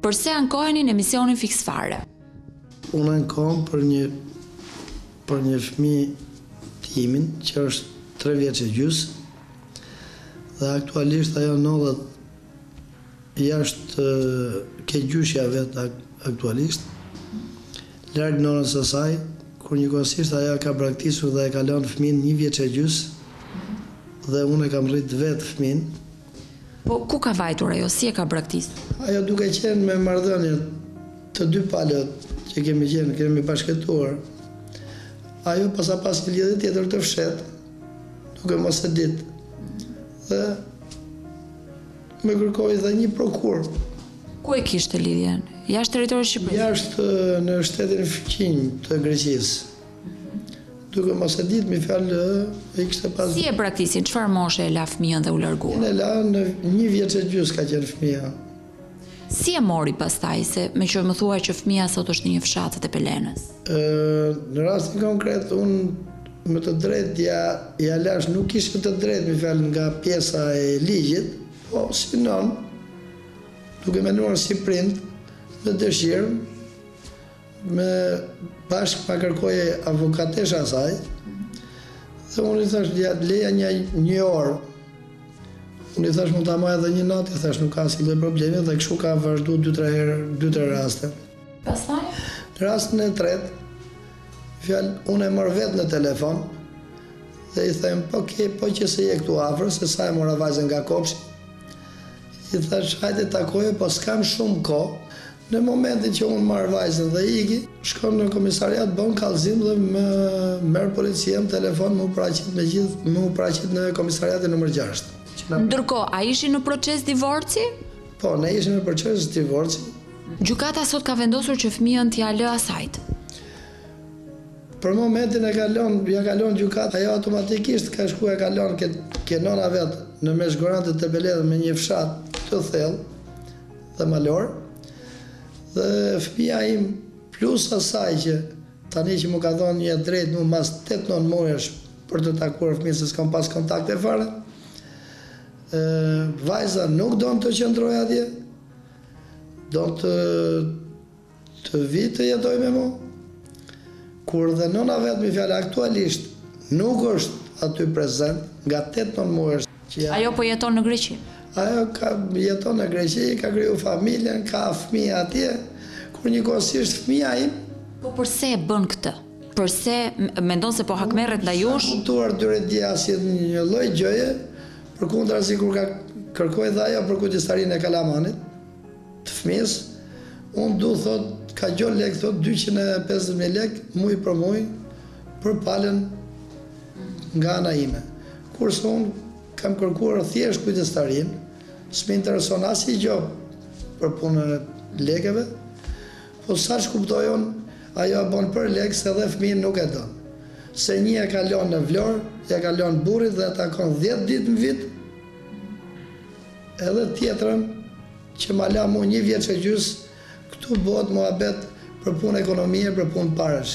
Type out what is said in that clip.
Përse ankoheni në emisionin Fiks Fare? Unë ankohem për një për një fëmijë timin që është 3 vjeç e gjys. Dhe aktualisht ajo ndodhet jashtë ke gjyshja vet aktualisht. Larg nonës së saj, kur njëkohësisht ajo ka braktisur dhe e ka lon fëmin një vjeç e gjys dhe unë e kam rrit vet fëmin. Po ku ka vajtur ajo, si e ka braktisë? Ajo duke qenë me marrëdhënie të dy palët që kemi qenë, kemi bashkëjetuar, ajo pasa pas një lidhje tjetër të fshehtë, duke mos e ditë. Dhe më kërkoi dhe një prokurë. Ku e kishte lidhjen? Jashtë territorit të Shqipërisë? Jashtë në shtetin fqinj të Greqisë. Duke mos e ditë me një fjalë e kishte pas. Si e braktisi, në çfarë moshe e la fëmijën dhe u largua? E la në një vjeç e gjys ka qenë fëmija. Si e mori pastaj, se meqë më thua që fëmija sot është në një fshat të Tepelenës? Në rastin konkret unë me të drejtë ia ia lashë, nuk kishte të drejtë me një fjalë nga pjesa e ligjit, po si nënë, duke menduar si prind, me dëshirë, Me bashkë ma kërkoi avokatesha e saj, dhe unë i thash, ia, lëja një, një orë, unë i thash mund ta mbajë edhe një natë, i thash nuk ka asnjë lloj problemi dhe kështu ka vazhduar dy tre herë, dy tre raste. Pastaj? Rastin e tretë, me një fjalë, unë e marr vetë në telefon dhe i them, po ke, po që se je këtu afër, se sa e mora vajzën nga kopshti, i thash, hajde takoje, po s'kam shumë kohë, Në momentin që unë marr vajzën dhe iki, shkon në komisariat, bën kallëzim dhe më merr policia në telefon me u paraqit me gjithë, me u paraqit në komisariatin numër gjashtë. Ndërkohë, a ishin në proces divorci? Po, ne ishim në proces divorci. Gjykata sot ka vendosur që fëmijën t'ia lë asaj. Për momentin ia ka lënë, ia ka lënë gjykata, ajo automatikisht ka shkuar e ka lënë ke, ke nëna vet në Mezhgoran të Tepelenës, në një fshat të thellë. dhe malor dhe fëmija im plus asaj që tani që m'u ka dhënë një drejtë më mbas 8-9 muajsh për të takuar fëmijën se s'kam pas kontakte fare. Ë vajza nuk don të qëndroj atje. Do të Të vijë të jetojë me mua. Kur dhe nëna vet me një fjalë aktualisht nuk është aty prezent nga tetë nëntë muajsh që janë. Ajo po jeton në Greqi? Ajo ka jeton në Greqi, ka kriju familjen, ka fëmijë atje, kur njëkohësisht fëmija im. Po përse e bën këtë? Përse mendon se po hakmerret ndaj jush? Nuk e kam kuptuar deri dje asnjë lloj gjëje, përkundrazi kur ka kërku dhe ajo për kujdestarinë e kalamanit. të fmijës un du thot ka gjo lek thot dyqind e pesëdhjetë mijë lek muj për muj për palën nga ana ime kurse un kam kërkuar thjesht kujdestarinë smë intereson asnjë gjo për punën e lekeve po saç kuptoj un ajo e bon për lek se dhe fmijën nuk e don se një e ka lon në vlorë ja ka lon burrit dhe e takon dhjetë ditë në vit Edhe tjetrën që ma la mu një vjeç e gjys këtu bohet muhabet për punë ekonomie për punë parësh.